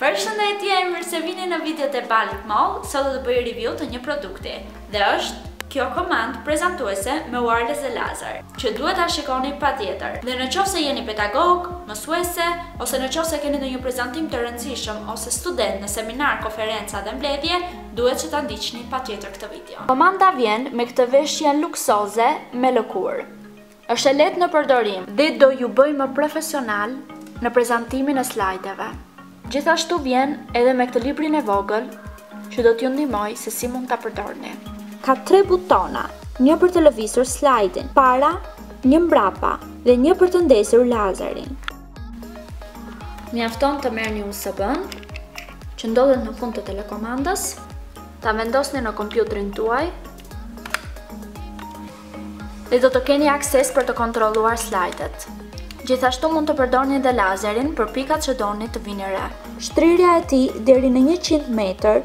Përshëndetje, mirë se vini në videot e Balit Mall. Sot do të bëj review të një produkti dhe është kjo komandë prezantuese me wireless dhe laser, që duhet ta shikoni patjetër. Dhe në qoftë se jeni pedagog, mësuese, ose në qoftë se keni ndonjë prezantim të rëndësishëm, ose student në seminar, konferenca dhe mbledhje, Duhet që ta ndiqni patjetër këtë video. Komanda vjen me këtë veshje luksoze me lëkurë. Është e lehtë në përdorim dhe do ju bëjë më profesional në prezantimin e slajdeve. Gjithashtu vjen edhe me këtë librin e vogël që do t'ju ndihmojë se si mund ta përdorni. Ka tre butona, një për të lëvizur slajdin para, një mbrapa dhe një për të ndezur lazerin. Mjafton të merrni USB-në, që ndodhet në fund të telekomandës, ta vendosni në kompjuterin tuaj, dhe do të keni akses për të kontrolluar slajdet. Gjithashtu mund të përdorni dhe lazerin për pikat që doni të vini re. Shtrirja e tij deri në 100 metër